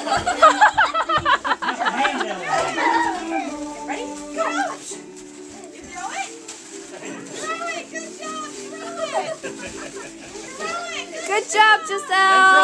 Ready? Go! You throw it? Throw it! Good job! Throw it! Throw it! Good job, Giselle.